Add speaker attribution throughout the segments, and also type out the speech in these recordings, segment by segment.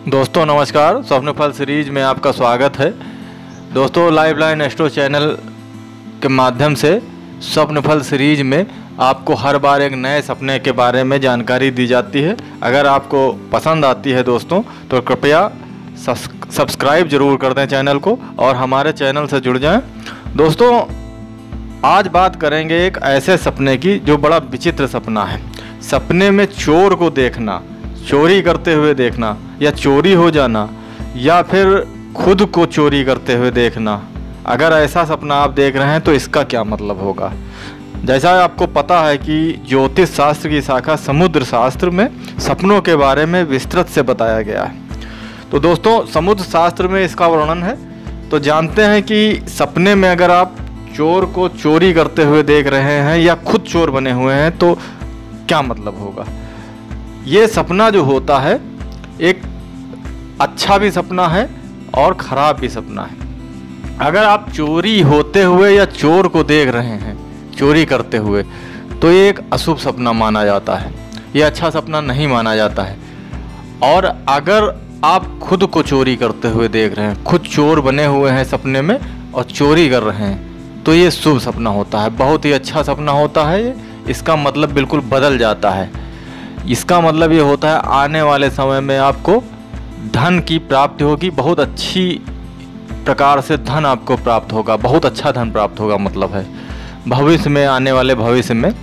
Speaker 1: दोस्तों, नमस्कार। स्वप्न फल सीरीज़ में आपका स्वागत है। दोस्तों, लाइव लाइन एस्ट्रो चैनल के माध्यम से स्वप्न फल सीरीज़ में आपको हर बार एक नए सपने के बारे में जानकारी दी जाती है। अगर आपको पसंद आती है दोस्तों तो कृपया सब्सक्राइब ज़रूर कर दें चैनल को और हमारे चैनल से जुड़ जाएँ। दोस्तों, आज बात करेंगे एक ऐसे सपने की जो बड़ा विचित्र सपना है। सपने में चोर को देखना। चोरी करते हुए देखना, या चोरी हो जाना, या फिर खुद को चोरी करते हुए देखना। अगर ऐसा सपना आप देख रहे हैं तो इसका क्या मतलब होगा? जैसा आपको पता है कि ज्योतिष शास्त्र की शाखा समुद्र शास्त्र में सपनों के बारे में विस्तृत से बताया गया है। तो दोस्तों, समुद्र शास्त्र में इसका वर्णन है। तो जानते हैं कि सपने में अगर आप चोर को चोरी करते हुए देख रहे हैं, या खुद चोर बने हुए हैं तो क्या मतलब होगा? ये सपना जो होता है, एक अच्छा भी सपना है और ख़राब भी सपना है। अगर आप चोरी होते हुए या चोर को देख रहे हैं, चोरी करते हुए तो ये एक अशुभ सपना माना जाता है। ये अच्छा सपना नहीं माना जाता है। और अगर आप खुद को चोरी करते हुए देख रहे हैं, खुद चोर बने हुए हैं सपने में और चोरी कर रहे हैं तो ये शुभ सपना होता है। बहुत ही अच्छा सपना होता है इसका मतलब बिल्कुल बदल जाता है। इसका मतलब ये होता है आने वाले समय में आपको धन की प्राप्ति होगी, बहुत अच्छी प्रकार से धन आपको प्राप्त होगा, बहुत अच्छा धन प्राप्त होगा मतलब है। भविष्य में, आने वाले भविष्य में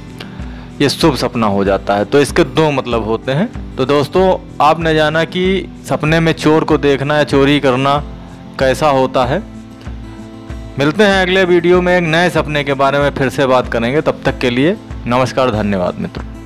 Speaker 1: ये शुभ सपना हो जाता है। तो इसके दो मतलब होते हैं। तो दोस्तों, आपने जाना कि सपने में चोर को देखना या चोरी करना कैसा होता है। मिलते हैं अगले वीडियो में एक नए सपने के बारे में फिर से बात करेंगे। तब तक के लिए नमस्कार, धन्यवाद मित्रों।